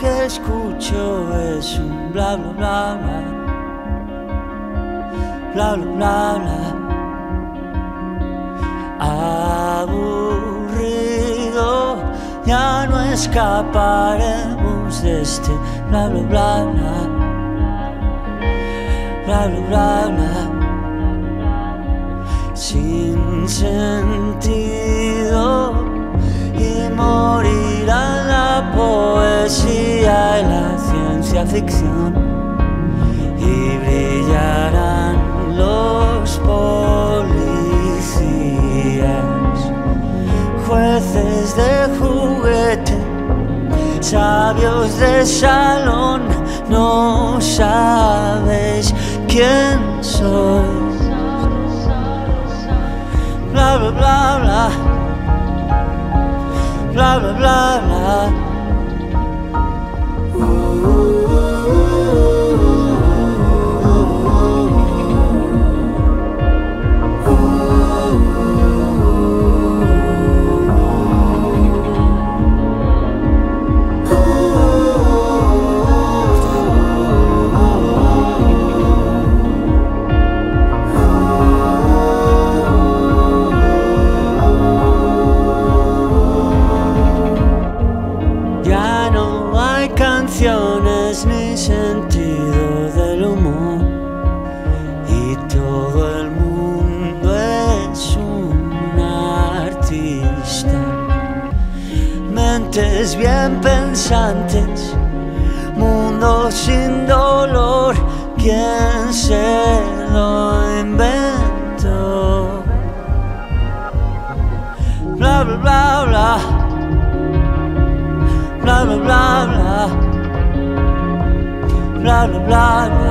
que escucho es un bla bla bla bla. Bla bla bla, aburrido ya no escaparemos de este bla bla bla. Bla bla bla bla, sin sentir ficción y brillarán los policías, jueces de juguete, sabios de salón, no sabéis quién soy. Bla bla bla bla. Bla bla bla bla canciones ni sentido del humor y todo el mundo es un artista. Mentes bien pensantes, mundo sin dolor, ¿quién se blah blah blah.